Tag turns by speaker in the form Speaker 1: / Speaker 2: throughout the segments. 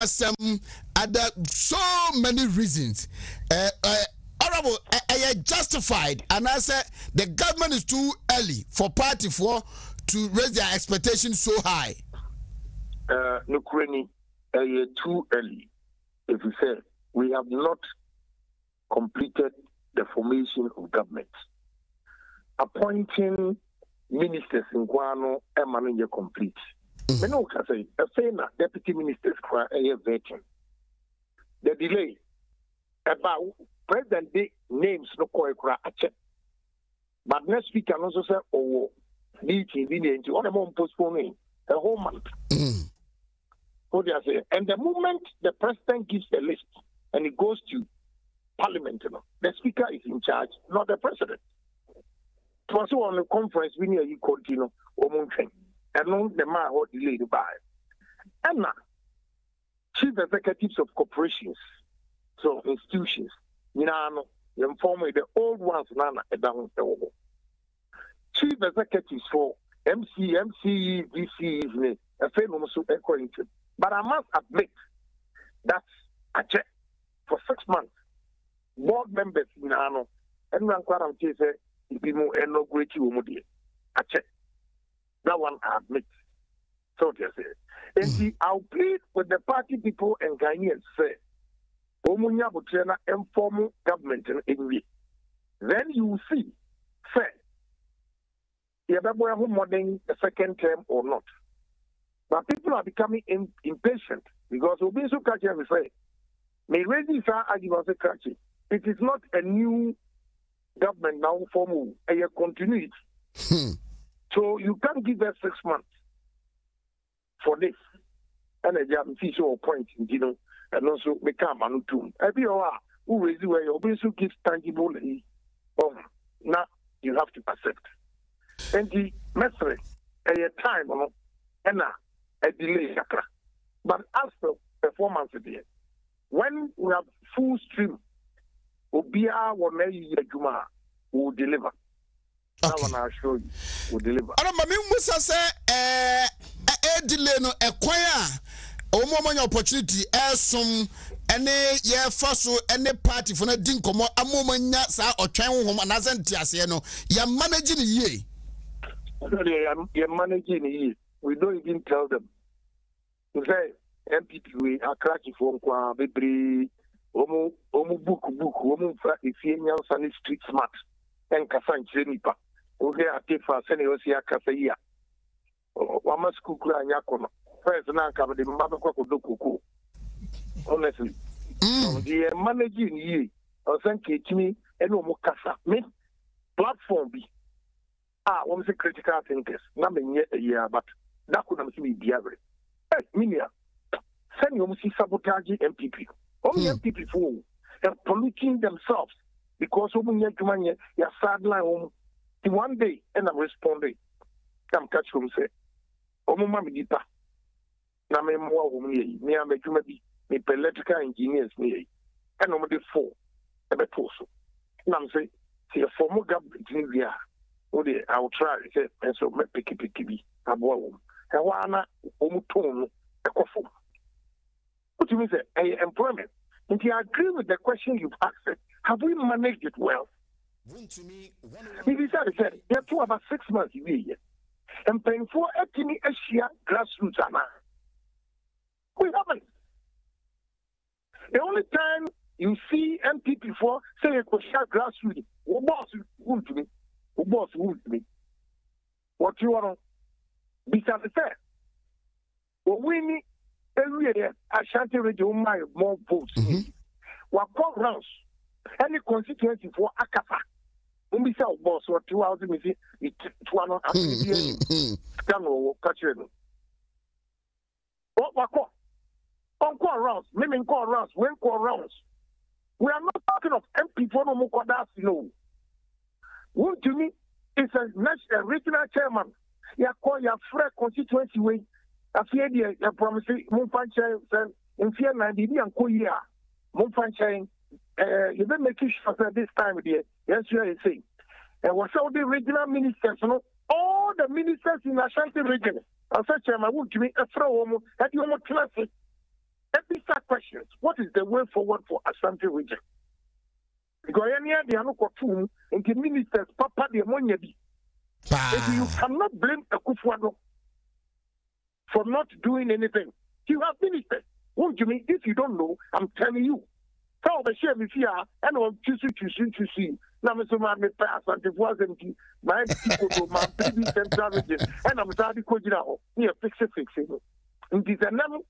Speaker 1: asɛm ada so many reasons uh, uh, honorable ɛyɛ uh, justified anaasɛ the government is too early for party for to raise their expectations so high.
Speaker 2: Uh, Nukureni, uh, too early. If you say we have not completed the formation of government, appointing ministers in and manager complete. Mene wo ka sɛ afei na deputy ministers kora ɛyɛ veteran the delay. Ɛba president de names no kɔɛ kora akyɛ but next speaker no nso sɛ ɔwɔ meeting bi ne nti ɔde mo postpone a whole month. Do I say? And the moment the president gives a list and it goes to parliament, you know, the speaker is in charge, not the president. It was on the conference we near you continue ɛno the man who delayed by. Ɛna chief executives of corporations so institutions nyinaa no yɛmfɔm the old ones na na ɛda ho sɛ wɔ hɔ chief executives for mc mce dcs ne afei nom so ɛkɔ nkyɛm but i must admit that akyɛ for six months. Board members nyinaa no ɛnura nkwaram kyee sɛ ebi mu ɛnɔgureti wɔ mu deɛ akyɛ that one I admit. So you say. And see, I'll plead with the party people and Ghanaians say, Omunya Butrena informal government in me. Then you will see, say, you're modern the second term or not. But people are becoming in, impatient because Obisu Kachi will say, may raise this argument Kachi. It is not a new government now formal, a continuity. Hmm. So you can't give us six months for this. And a job fish or point, you know, and also become a tomb. Every hour, who raise where your also gives tangible eh? oh, um, now you have to accept. And the message eh, a time and uh, a delay. But as for performance eh, there, when we have full stream, Obia will will deliver. That one I'll show you. Will deliver.
Speaker 1: Ana mami musa sɛ ɛɛ ɛɛ delay no ɛkwan a wɔn a wɔnya opportunity ɛɛsom ɛne yɛfa so ɛne party fo na di nkɔmɔ ama wɔn anya saa ɔtwɛn honhom anaasɛ nteaseɛ no yɛ manage ne yie.
Speaker 2: Yɛ manage ne yie. We don't even tell them. Sɛ NPP wei akrakyifo nkwa bebree wɔn wɔn book book wɔn nfa efie nyansa ne street smart ɛnkasa nkyerɛ nipa. Wohwɛ atefa sɛnea ɔsi akasa yi a wama sukuu kura anya kɔ no. First na anka mede mma bɛkɔ akɔdɔ kokoo honestly. Deɛ manage no yie. Ɔsɛ nka ɛtumi ɛne ɔmo kasa. Me platform bi a wɔm sɛ critical thinkers na menyɛ ayi a but dako na mesɛ mebi awerɛ menua sɛnea ɔm si sabotage mpp ɔmyɛ mpp fo o polluting themselves because ɔmu nyɛ adwuma nyɛ. Yɛ sideline nti one day ɛna m responding na mka kyerɛ m sɛ ɔmoma me nipa na memmoa wɔ m no yɛyi mea m'adwuma bi mepɛ electrical engineers no yɛyi ɛna ɔmde fo ɛbɛtoo so. Nam sɛ sɛ yɛfɔmo government no wie a wode awotraa sɛ ɛnso mɛpekepeke bi aboa wɔ m ɛhɔ a na ɔmu tone no ɛkɔ fam wotumi sɛ ɛyɛ employment? Nti I agree with the question you've asked. Have we managed it well Bibisa de sɛ yɛto about six months wie yɛ mpanyinfoɔ atumi ahyia grassroots ana we haven't the only time you see npp for say yɛkɔhyia grassroots wo boss wontumi wo boss wontumi wɔte hɔ no bisa de sɛ wɔwini awieɛ ashanti radio my more votes. Wakɔ rounds ɛne constituency foɔ akasa wọ́n sẹ́ ọ̀bọ̀ sọ tí wàá ọdún mi sí ìtura náà àti ibi ẹ̀yìn sika nà ọwọ́ kákyerẹ́ nù. Wakọ̀ ọ̀nkọ̀ rounds rounds wẹ́ nkọ̀ rounds. We are not talking of MP fún no kọ́ dá sí no. Ní is a national regional chairman. Yà fẹ́ constituency wey àfihàn diẹ yà promise mo nfa nkyɛn sɛ nfiɛ nan de ibi à nkɔ yie a mo nfa nkyɛn ɛɛ make sure sɛ this time deɛ yɛn nso yɛ sɛ ɛwɔ sɛ wode regional ministers no all the ministers in ashanti region asɛ chairman wontumi ɛfrɛ wɔ mu ɛde wɔn tena ase ɛbi questions What is the way forward for Ashanti region? Because any idea no kotum into ministers papa the money bi. If you cannot blame Akufo-Addo for not doing anything. You have ministers. Won't you mean if you don't know, I'm telling you. Tell the share me fear and I'm choosing na me nso maa mepɛ asantefoɔ asɛm nti maa di kodo maa mpɛ bi central region ɛna me saa de kɔgyina hɔ ne yɛ fiksefikse no nti sɛ nam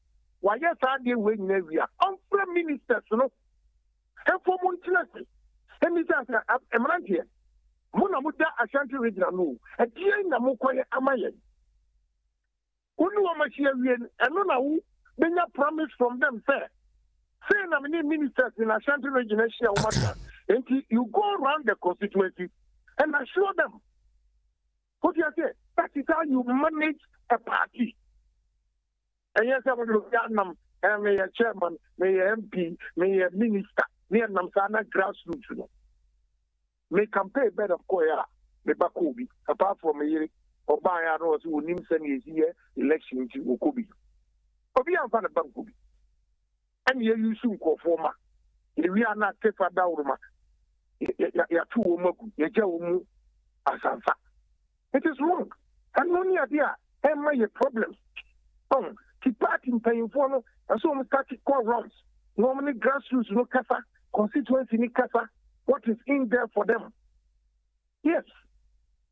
Speaker 2: wayɛ saa deɛ wei nyina wie a ɔmfrɛ ministers no ɛfo mu ntena se ɛni sɛ asɛ mmeranteɛ mo na moda ashanti regional e, no ɛdeɛ na mokɔyɛ ama yɛn wo ne wɔmahyia wie no ɛno na wo bɛnya promise from them sɛ sei na mene ministers na ashanti regional ahyia womada And you go around the constituency and assure them. What do you say? That is how you manage a party. And yes, I will eh, may a chairman, may a MP, may a minister, may a Namsana grassroots. You. May campaign better of Koya, may Bakubi, apart from a or by others who name send his year election to Okubi. Obi and Fanabankubi. And here you soon call former. We are not safe at Dauruma yɛato wɔ mu agu yɛgya wɔ mu asansa it is wrong. Ɛno ne ade a ɛma yɛ problem. Ɔn ti party mpanyimfoɔ no ɛsɛ wɔn start call rounds. Na wɔn ne grassroots no kasa constituency ne kasa what is in there for them? Yes.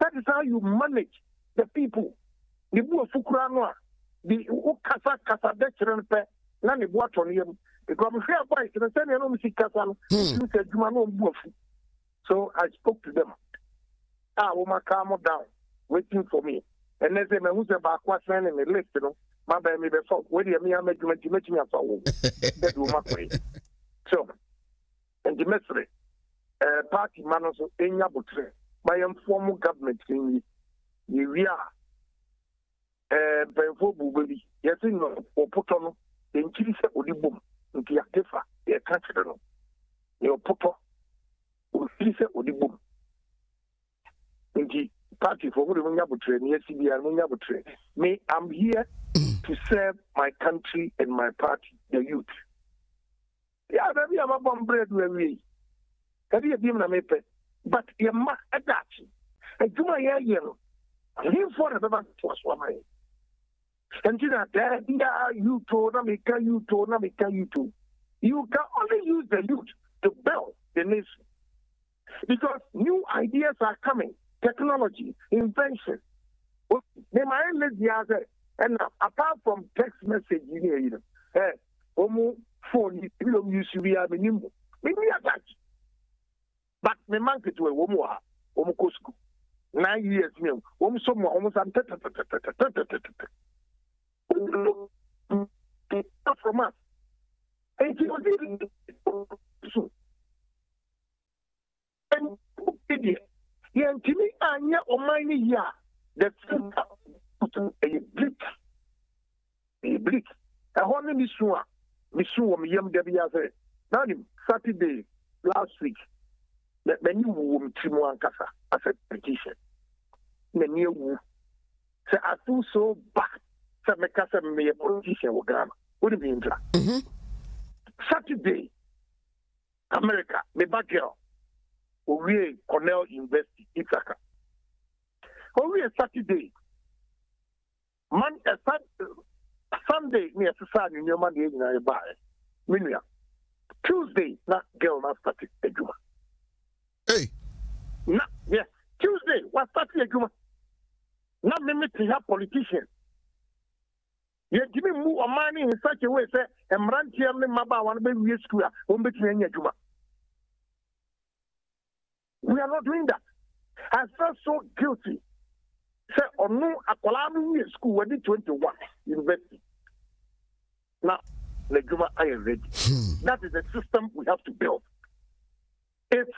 Speaker 2: That is how you manage the people. Ne bu afukura no a de wo kasa kyerɛ no pɛ na ne bu atɔ no yam because mehwɛ aboys no sɛdeɛ na ɔm si kasa no.
Speaker 1: Hmm.
Speaker 2: sim sɛ adwuma na ɔmbu afu So I spoke to them. Ah, woman, calm down, waiting for me. And they say, man, who's about what's in the list, you know? My baby, me before, where do you mean I'm making you making me a fool? That woman, wait. So, and the mystery, uh, party man also in your butcher, my informal government in you. We are. Eh, mpanyinfoɔ bu baabi yɛsi no ɔpotɔ no yɛnkyiri sɛ ɔde bom nti yɛatefa yɛka kyerɛ no yɛ ɔfiri sɛ ɔde bom nti partyfoɔ mode monya botrɛ ne yɛsi biara monya botrɛ me i'm here to serve my country and my party the youth. Yɛ baabi a mabɔ mbrɛ do awie kade yɛ biom na mepɛ but yɛma ɛda adwuma yɛayɛ no ahemfoɔ na bɛba toa so ama yɛ nti na daa bia youto na meka youto na meka you can only use the youth to build the nation because new ideas are coming technology, invention. Nema ele diaze, and apart from text message, you know, you know, phone, you know, you see, we are minimum. Maybe attach. But me man to a woman, omu kosku. Nine years, me, omu someone, almost I'm from us. And she was deɛ yɛntumi anyɛ ɔman ne yie a the filter ɛyɛ bleak ɛyɛ bleak ɛhɔ ne mi sun a mi sun wɔ mi yam dɛbi asɛ naanị saturday last week m'ani wu wɔ me tiri mu ankasa as a petition n'ani awu sɛ i feel so bad sɛ meka sɛ meyɛ politician wɔ ghana. Wode bi ntra.
Speaker 1: Mhm.
Speaker 2: saturday america me ba girl Orie Cornell University, Ithaca. Orie Saturday, man, eh, a eh, Sunday, near eh, Susan, in your money, in your bar, Minia. Tuesday, not girl, not started a Juma.
Speaker 1: Hey.
Speaker 2: Na, yes, Tuesday, what started a Juma? Not me meeting her politician. yɛntumi mu ɔman no in such a way sɛ mmeranteɛ ne mmabaawa no bɛwie sukuu a wɔmbɛtumi anya adwuma we are not doing that. I felt so guilty. Ɔno akwaraa no wie skul wɔde 21 university. Na n'adwuma ayɛ ready. Hmm. That is the system we have to build. If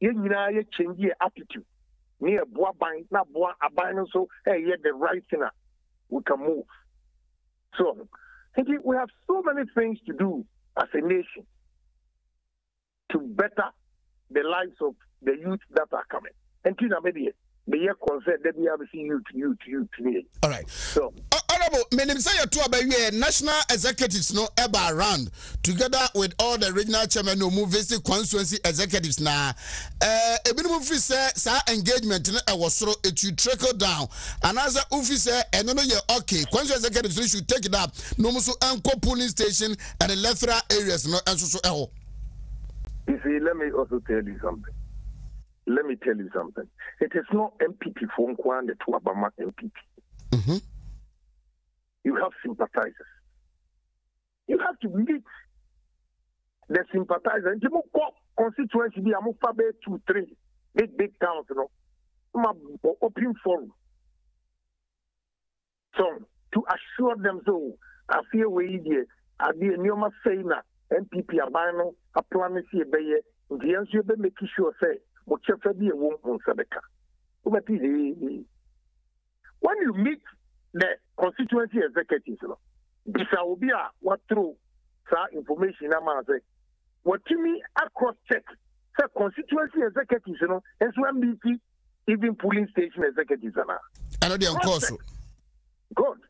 Speaker 2: yɛ change yɛ attitude ne yɛ boa ban na boa aban no nso ɛyɛ the right thing we can move. So we have so many things to do as a nation to better the lives of the youth that are coming. Nti na me deɛ meyɛ concern da biara bɛsi youth youth youth ne yɛ
Speaker 1: All right.
Speaker 2: so
Speaker 1: Ho- Honorable menim sɛ yɛto abɛwie national executives no ɛba around. Together with all the regional chairman no mu visit constituency executives na. Uh, ebinom firi sɛ saa engagement no ɛwɔ soro it should trickle down. Anaasɛ wofi sɛ ɛno no yɛ okay. Constituency executives no should take it up. Na ɔmo nso ɛnkɔ polling station and electoral areas no ɛnso so ɛhɔ
Speaker 2: You see, let me also tell you something. Let me tell you something. It is not MPP for Nkwan the Tuabama MPP.
Speaker 1: Mhm.
Speaker 2: You have sympathizers. You have to meet the sympathizers. Nti mo kɔ constituency bi a mo fa two three big big towns ma bɔ open forum. So to assure them so afei wei yi deɛ adeɛ nneɛma sɛyi na npp aban no apla si ɛbɛyɛ nti yɛn nso yɛbɛ make sure sɛ mo kyɛfɛ bi ɛwɔ mu nsa bɛka wobɛti hee when you meet the constituency executives no bisa obi a watoro saa information ama sɛ wɔtumi across check sɛ constituency executives no nso mbc even polling station executives anaa
Speaker 1: ɛno deɛ nkɔɔ so
Speaker 2: good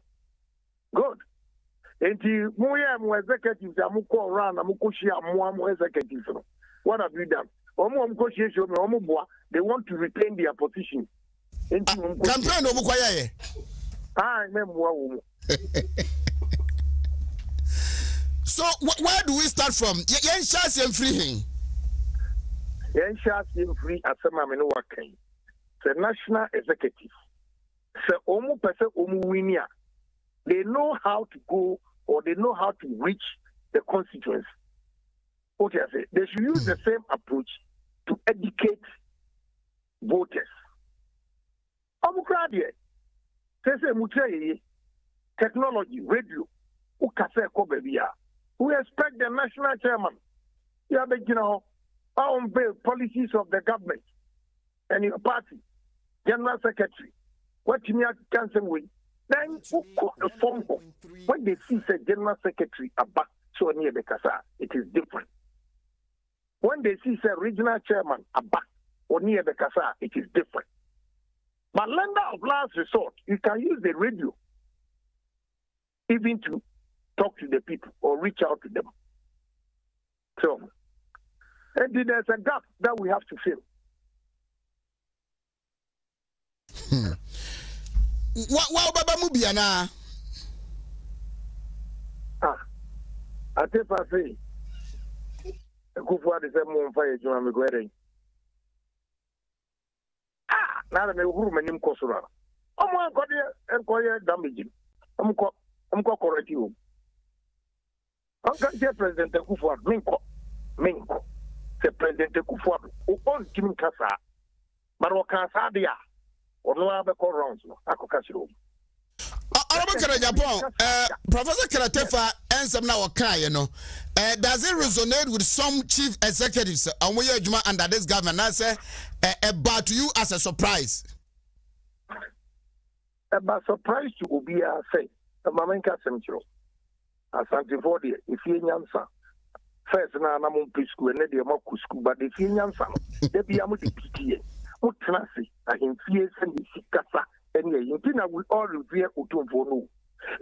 Speaker 2: good nti moyɛ mo executives a mokɔ ran na mokɔhyia mmoa mo executives no what have you done ɔmo a mokɔhyiahyia mu no ɔmo boa they want to retain their position nti mo nkɔ
Speaker 1: campaign na ɔmo kɔyɛyɛ
Speaker 2: ah mɛmmoa wɔ mu
Speaker 1: so wh- where do we start from Yɛ- yɛnhyɛ aseɛ mfiri he
Speaker 2: yɛnhyɛ aseɛ mfiri asɛm a me ne waka yi sɛ national executive sɛ ɔmo pɛ sɛ ɔmo wini a they know how to go or they know how to reach the constituents. what I say they should use the hmm. same approach to educate voters ɔmo koraa deɛ sɛ sɛ mu kyerɛ technology radio wokasa ɛkɔ baabi a we expect the national chairman you yɛabɛgyina hɔ I unveil policies of the government and your party, general secretary. What you mean, cancel with? Then a call? When they see the general secretary about so near the casa, it is different. When they see the regional chairman about or near the casa, it is different. But lender of last resort, you can use the radio even to talk to the people or reach out to them. So and there's a gap that we have to fill. Hmm.
Speaker 1: Wa wa wobɛba mu bi anaa
Speaker 2: Ah, I think I say, Kufu had the same one fire, John McGuire. Ah, now that me who my name Kosura. I'm going to inquire damage. I'm going to correct you. I'm going to President Kufu, Minko, Minko. Say President Kufu, who owns Jimmy Kasa, but what can I say? Or no other call rounds, no, I could catch you.
Speaker 1: ɔrɔbɔ kɛrɛ japan uh, professor kɛrɛtɛfa ɛnsɛm na wɔkaeɛ no uh, does it resonate with some chief executives a wɔyɛ adwuma under this government na sɛ uh, ɛba to you as a surprise
Speaker 2: ɛba surprise to obiara sɛ ɛma menka asɛm kyerɛ wo. asantefoɔ deɛ ɛfie nyansa first na na mompɛ skul ɛnɛ deɛ moakɔ skul but ɛfie nyansa no da bia mode pitiɛ motena ase ahemfie sɛne si kasa ɛne ɛyi nti na we all revere otomfoɔ no o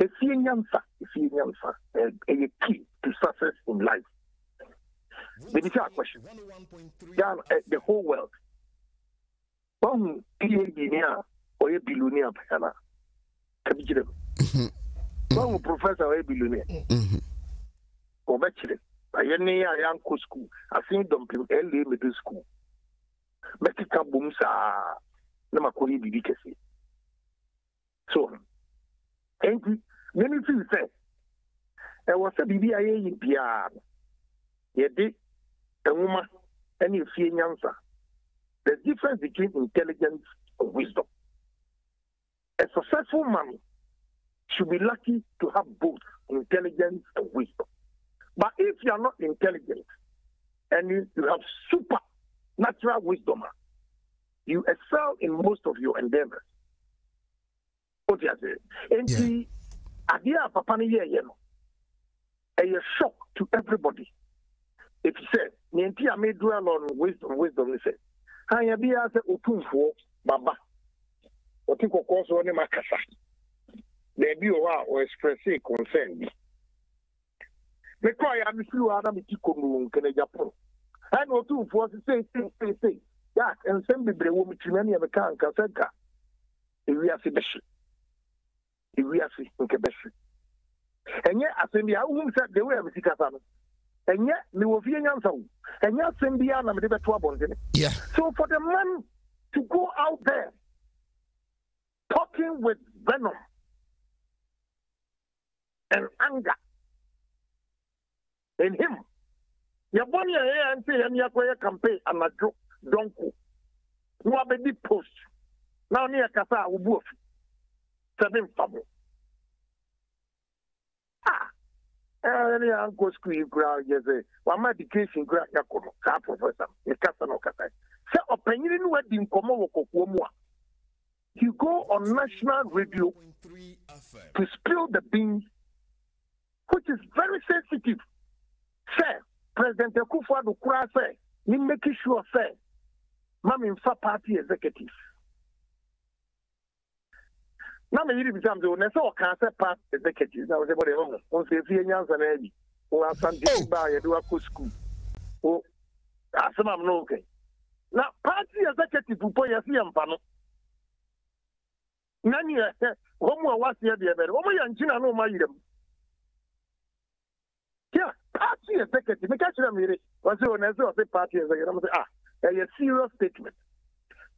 Speaker 2: ɛfie nyansa ɛfie nyansa ɛyɛ key to success in life Maybe a question. Ghana, eh, the whole world. Wahu PhD ni a ɔyɛ billionaire pɛna. Kabi kyerɛ. Wahu professor ɔyɛ billionaire.
Speaker 1: Mhm.
Speaker 2: Ɔbɛkyerɛ. Ayɛ ne a yɛankɔ school. Asen dɔmpem LA middle school. Bɛkeka bom saa na makɔyɛ biribi kɛseɛ. So, enti, mene feel sɛ, ɛwɔ sɛ biribi a yɛyi biara no, yɛde nwoma ne efie nyansa. The difference between intelligence and wisdom. A successful man should be lucky to have both intelligence and wisdom. But if you are not intelligent and you have super natural wisdom. You excel in most of your endeavors. What you say? Nti adeɛ a papa no yɛɛyɛ no ɛyɛ shock to everybody. Ɛfi sɛ I a dwell on wisdom wisdom ne sɛ anya biara sɛ ɔtumfoɔ baba ɔte kɔkɔɔ so ne makasa. Baabi wɔ hɔ a ɔexpresse concern bi. Mekɔɔ yɛ amefiri hɔ a na meti kɔmuu nkanagya pono ɛna ɔtumfoɔ se sei sei sei sei yɛ nsɛm bebree wɔ me tirim ɛne yɛmeka nka sɛ nka ewiase bɛhye ewiase nke bɛhye ɛnyɛ asɛm bi a wohum sɛ de a mesi kasa no ɛnyɛ mewɔ fie nyansa wo ɛnyɛ asɛm bi a na mede bɛto abɔntene so for the man to go out there talking with venom and anger in him yɛbɔ ne yɛyɛ nte yɛne yɛkɔyɛ campaign anadwo dɔnko na wabɛdi post. Na ɔne yɛ kasa a wobu afi sɛ memfa mo Ah, ɛne yɛankɔ school yi koraa yɛ sɛ wama education koraa yɛkɔ no saa professor yɛkasa na ɔkasa sɛ ɔpanyini no wadi nkɔmmɔ wɔ kɔkoɔ mu a you go on national radio to spill the beans which is very sensitive. Sɛ president akufo ado koraa sɛ ne make sure sɛ ma memfa party executive. Na meyere bisa m sɛ ɔnɛ sɛ ɔkaa sɛ party executive. Na wɔsɛ bɔde ɔmo wo sɛ ɛfie nyansa no adi wo asante
Speaker 1: ba
Speaker 2: baa yɛde wakɔ school wo asɛm am no wokɛ na party executive mpo yɛse yɛmfa no na neɛ wɔ mu a waseɛ deɛ bɛde yɛ nkyina na ɔma yerɛ mu party executive meka kyerɛ me yere ɔsɛ ɔnɛ sɛ ɔse party? Executive mo sɛ ah ɛyɛ serious statement.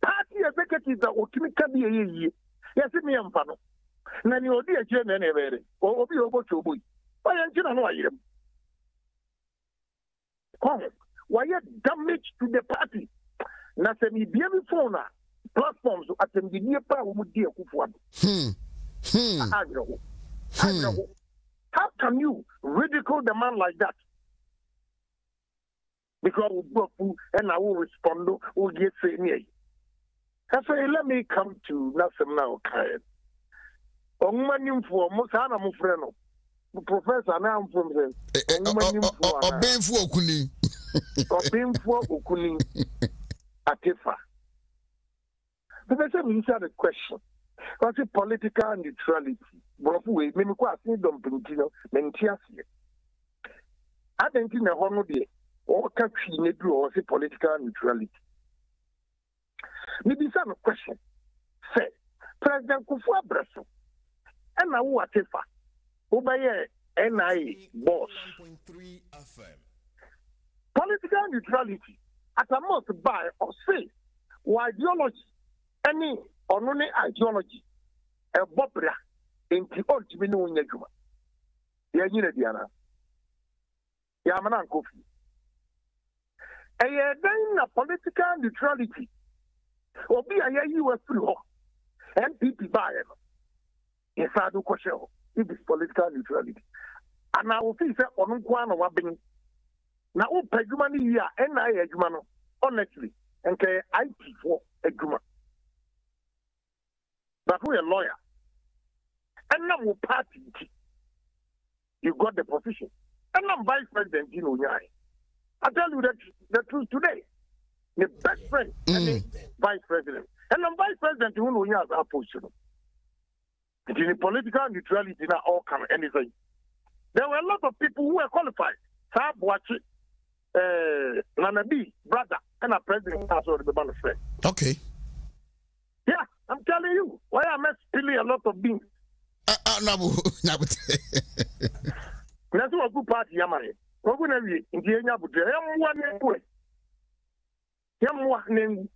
Speaker 2: Party executive a ɔtumi ka bi ɛyɛ yie yɛse me yɛmfa no na nea ɔdi akyirɛ na ɛne ɛbɛyɛ de obi a ɔbɔtwa ɔbɔ yi ɔyɛ nkyina na wayerɛ mu kɔn wayɛ damage to the party? Na sɛ mebia mi phone a platforms atɛmdidie pa a wɔmu di akufo ado
Speaker 1: Hmm. Hmm.
Speaker 2: awerɛho awerɛho how can you ridicule the man like that? Because wo bu afu ɛna wo respond wo gye se ne ayi ɛsɛ let me come to n'asɛm na ɔkaeɛ ɔnwoma nimfoɔ mo saa na mofrɛ no professor na amfom sɛ
Speaker 1: Eh, eh,
Speaker 2: ɔnwoma
Speaker 1: ɔ- ɔ-
Speaker 2: nimfoɔ
Speaker 1: ɔ- ɔbɛnfo okuni.
Speaker 2: Ɔbɛnfoɔ okuni atefa mepɛ sɛ mebisa the question wɔse political neutrality borɔfo wei memekɔ ase dɔmpinti no mente aseɛ adɛn nti na ɛhɔ no deɛ wɔka twii no duru hɔ se political neutrality. Mebisa no question sɛ president kofo abrɛ so ɛna wo atefa wobɛyɛ nia boss. Political neutrality atamos by ɔse wɔ ideology ɛne ɔno ne ideology ɛbɔ bra nti ɔntumi ne wo nyɛ adwuma yɛanyina diana yɛamana nkɔ fie ɛyɛ dɛn na political neutrality. Obi a yɛyi wa firi hɔ npp baeɛ no yɛsaa do kɔhyɛ hɔ is political neutrality. Anaa wofii sɛ ɔno nko a na wabene na wopɛ adwuma no yie a ɛna ayɛ adwuma no honestly nka yɛ it foɔ adwuma but woyɛ lawyer? Ɛnam wo party you got the position. Ɛnam vice president na onyae i tell you the, the truth today. The best friend ɛne vice president. Ɛnam vice president na onyaa saa post no nti ne political neutrality na ɔka no ɛne sɛ there were a lot of people who were qualified. Saa boakye uh, Nana B, brother, and a president has already been friend.
Speaker 1: okay.
Speaker 2: Yeah, I'm telling you, why am I spilling a lot of beans?
Speaker 1: Ah, ah, nabu nabu
Speaker 2: That's what good party yamare. We're going to be in the enya butre. Yam wa ne kwe. Yam wa ne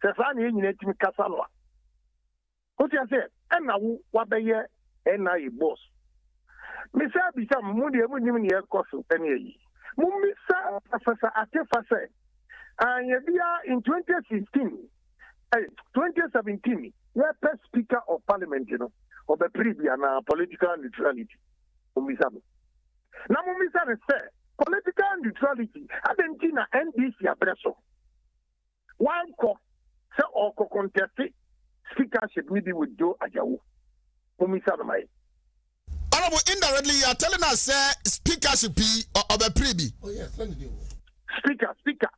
Speaker 2: se sa ne nyina timi kasa no. O ti ase, e na wo wa be ye e na ye boss. Me sa bi sa mu de mu nim ne e koso e ne yi. Mu mi sa professor Attafuah say, and in 2016 hey, 2017 yɛpɛ speaker of parliament no ɔbɛpere bi anaa political neutrality. Mommisa no. Na mommisa no sɛ political neutrality adɛn nti na ndc abrɛ so? Wankɔ sɛ ɔkɔ conteste speakership ne bi with joe agyawo mommisa no mayɛ
Speaker 1: honorable indirectly you are telling us say speakership yi ɔ- ɔbɛpere bi.
Speaker 3: Oh yes, let me do.
Speaker 2: speaker speaker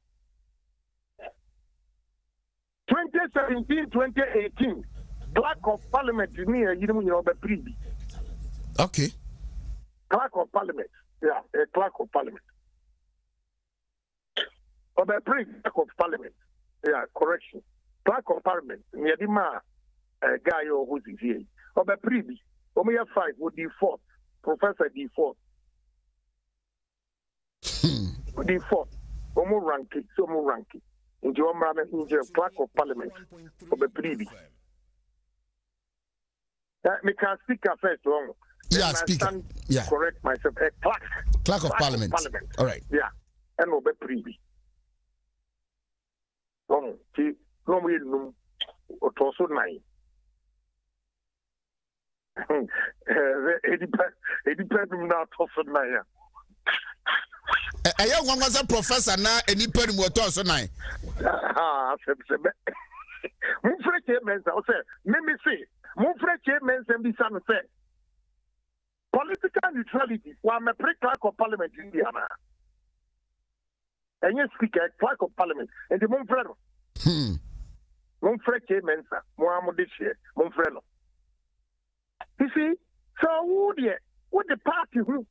Speaker 2: 2017 2018 black of parliament ne yɛyinom nyina ɔbɛpere bi.
Speaker 1: Okay
Speaker 2: clerk of parliament yeah a clerk of parliament. Ọbẹpere clerk of parliament yeah correction. Clerk of parliament nyẹdi maa ẹ guy yẹ ọhún sisi yẹ ọbẹpere bi ọmọ yẹ five o di fourth professor di fourth hmm. o di fourth ọmọ ranki sí ọmọ ranki nti mìíràn ní njẹ clerk of parliament ọbẹpere bi mi eh, kan speaker first wọn.
Speaker 1: Yeah, speaker. Yeah.
Speaker 2: correct myself ẹ clerk.
Speaker 1: clerk of parliament
Speaker 2: parliament.
Speaker 1: all right
Speaker 2: Yeah, ɛna ɔbɛpere bi ɔno nti na ɔmo yɛ num ɔtɔ so nan Ɛɛ, edipa edipa num na atɔ so nan a
Speaker 1: ɛyɛ nwanwa sɛ professor na nipa no mu ɔtɔɔ so nan?
Speaker 2: Ah, asɛmsɛmɛ momfrɛ kyee mɛnsa wo sɛ meme se momfrɛ kyee mɛnsa bisa no sɛ political neutrality wɔamɛpere clerk of parliament ndi anaa ɛnyɛ speaker clerk of parliament. Nti momfrɛ no.
Speaker 1: Hmm.
Speaker 2: momfrɛ kyee mɛnsa mo a mode hyeɛ momfrɛ no. Isi sɛ wo deɛ wode party ho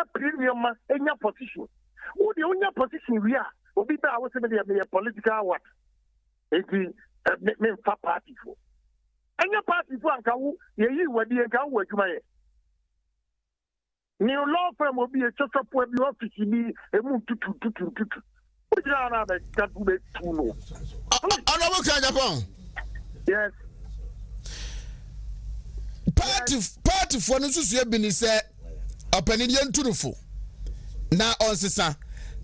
Speaker 2: apere nneɔma anya position wo deɛ wonya position wie a obi bɛ a wo sɛ medeɛ meyɛ political what enti eh, me- memfa party fo ɛnyɛ party fo anka wo yɛyi wadie nka wowɔ adwuma yɛ ne law firm obi ɛtwɛtwɛpoa bi office bi ɛmu tutututututu wogyina no abɛka wobɛtu no
Speaker 1: Ɔ- ɔ- ɔno mo ka japan.
Speaker 2: Yes.
Speaker 1: Party partyfoɔ no nsusua bi ni sɛ ɔpanin yɛ nturufo na ɔnsesa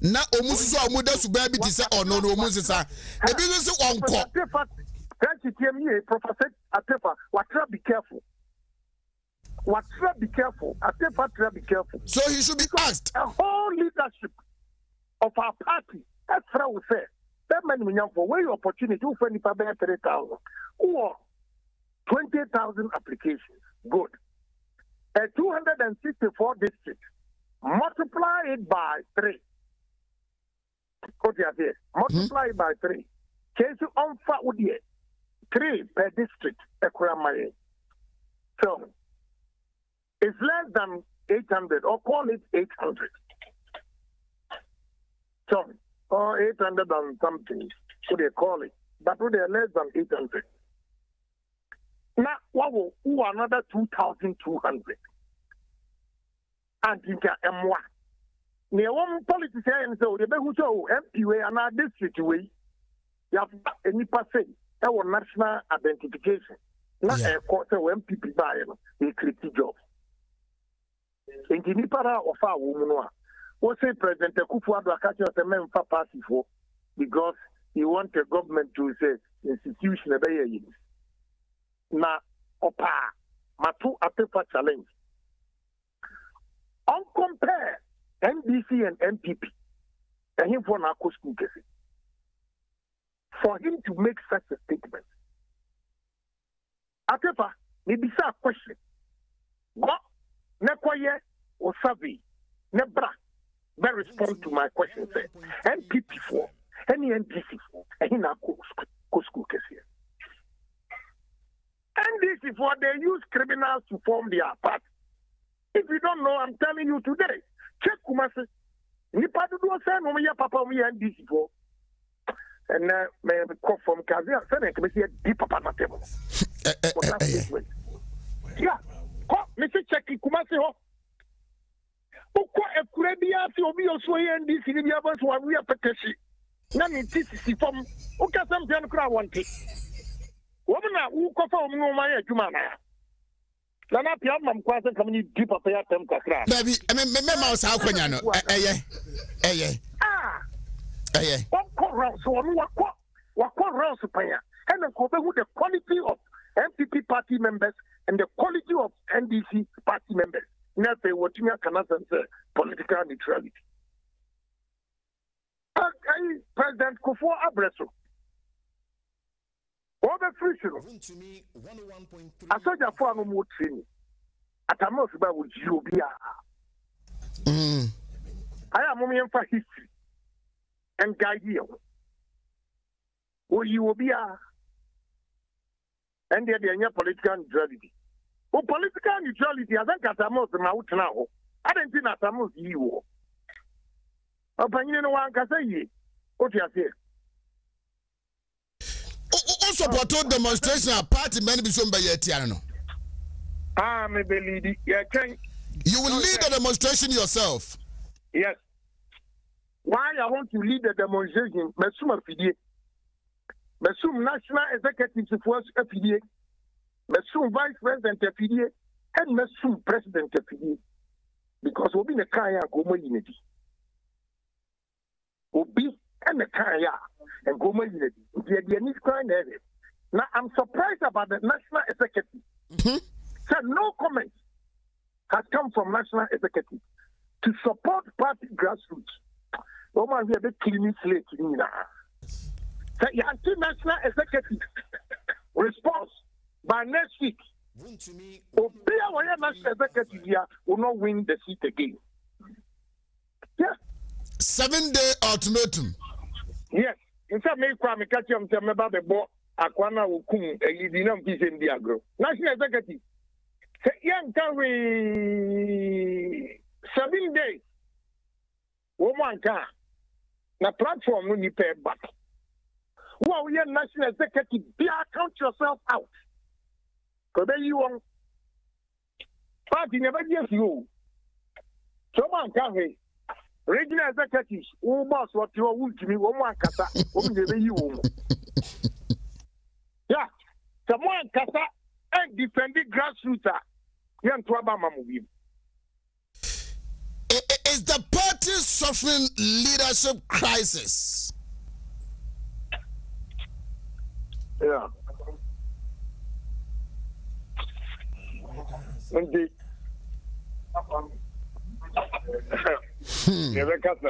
Speaker 1: na ɔmu nso a ɔmu da bi te sɛ ɔno no ɔmu nsesa ebi nso sɛ ɔnkɔ
Speaker 2: French TM yie, Professor Atefa, Watra be careful. Watra be careful. Atefa Watra be careful.
Speaker 1: so he should be asked
Speaker 2: A whole leadership of our party, that's what I would say. That man, we have for where your opportunity, you find if I bear 3,000 or 20,000 applications. Good. A 264 districts, multiply it by three. Go to here. Multiply it by three. Case on fat with you. Three per district. Ekuramaye. So it's less than 800 or call it 800. So, or 800 and something. So they call it. But they are less than 800. Now, what will another 2,200? And think M1. Near one politician and so the who show MP way and our district way. You have any person our national identification. Not
Speaker 1: Yeah.
Speaker 2: a court or MPP by a creative job. nti nipa no a ɔfa a wɔ mu no a wɔsɛ president akufo ado aka kyerɛ sɛ mɛmfa party foɔ because he want a government to say institution ɛbɛyɛ yi na ɔpaa mato apepa challenge ɔncompare ndc and npp ɛhemfoɔ na akɔ school kɛse. For him to make such a statement. Apepa mebisa question. Gɔ ne kɔyɛ o survey ne bra respond to my question sɛ npp foɔ ɛne ndc foɔ ɛhe na akɔ sk- kɔ school kɛseɛ ndc foɔ they use criminals to form their party if you don't know i'm telling you today check kumase nipa dodoɔ sɛ na ɔmoyɛ papa ɔmoyɛ ndc foɔ ɛnɛ mɛkɔ fam kaze a sɛdeɛ nkɛmɛsi yɛdi papa natɛm no
Speaker 1: Ɛ- ɛ-
Speaker 2: for
Speaker 1: ɛ-
Speaker 2: that
Speaker 1: ɛyɛ
Speaker 2: statement. Yeah, kɔ mesi kyɛki kumase hɔ. Wokɔ akura bi ase obi a ɔso yɛ NDC ni bi aba so wawe apɛtɛhye na ne ti sisi fam. Woka sɛ mpia no koraa wɔnte. Wɔm na wokɔfa wɔm no wɔma yɛ adwuma anaa. Na na pia mam kwa sɛ nkam ne di papa yɛ atɛm kakra.
Speaker 1: baabi mɛma wo saa akɔnya no. Ɛyɛ ɛyɛ ɛyɛ
Speaker 2: wɔkɔ rounds wɔn wakɔ wakɔ rounds panya ɛna nka ɔbɛhu the quality of npp party members and the quality of ndc party members. Na afei wɔtumi aka no asɛm sɛ political neutrality. Ah, ayi president kofoɔ abrɛ so wɔbɛfiri so no asogyafoɔ a no mu training atama ofi ba wɔgyiri obiaa
Speaker 1: Mm.
Speaker 2: ayɛ a mom yɛmfa history ɛnguide yɛ ho wɔyi obiaa ɛndeɛ deɛ ɛnyɛ political neutrality. Wo political neutrality asɛ nkatamos ma wotena hɔ adɛn nti na atamos yii wɔ ɔpanyini no wankasa yie wote aseɛ
Speaker 1: o support demonstration a party many bi so mbɛyɛ atia no no
Speaker 2: mebɛlidi yɛtwɛn
Speaker 1: you will lead the demonstration yourself.
Speaker 2: Yes. Why i want to lead the demonstration? Mɛsum afidie. Mɛsum national executive foɔ afidie. Mɛsum vice president afidie. Ɛn mɛsum president afidie. Because obi na kan yɛ a nkɔmɔ yi na di. Obi ɛna kan yɛ a nkɔmɔ yi na di. Nti ɛdi ani kwan na ɛyɛ na i'm surprised about the national executive. Mm-hmm. Said no comment has come from national executive to support party grassroots. Wɔn a yɛ bɛ clean slate ni nyinaa sɛ yanti national executive response by next week. Obi a wɔyɛ national executive yia will not win the seat again. Yeah.
Speaker 1: seven day ultimatum.
Speaker 2: Yes. Nsa mi kɔ a mi ka kyerɛ the sɛ mɛba bɛ bɔ akwa na okum ɛyi di na mpi sɛ ndi agorɔ. National executive sɛ yɛn nka hwee seven days wɔn mu anka na platform no nipa ɛba. Wo a woyɛ national executive bia count yourself out. Kò bɛ yi wɔn. Party na ɛbɛ di esi o. Sɛ wɔn anka hwee regional executives wo boss wɔte hɔ wontumi wɔn mu ankasa wɔn nyɛ bɛyi wɔn sɛ mo ankasa ɛndifɛndi grassroots a yɛnto aba ama mo wiem
Speaker 1: I- i- is the party suffering leadership crisis
Speaker 2: Yeah.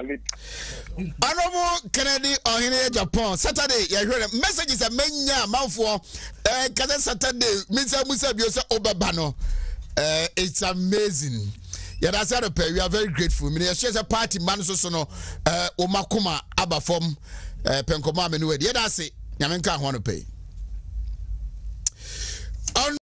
Speaker 2: Late
Speaker 1: honorable kennedy ɔhene japan. Saturday yɛhwɛ no messages a manya amanfoɔ. Kasɛ saturday mensa mu sɛ bio sɛ wobɛba no. It's amazing. Yɛda sɛ adɔpɛ we are very grateful. Mene yɛhyɛ sɛ party ma no so so no woma koma aba fam. Pɛnkɔmɔ a me no wadi yɛda ase nyame nka ho no pɛi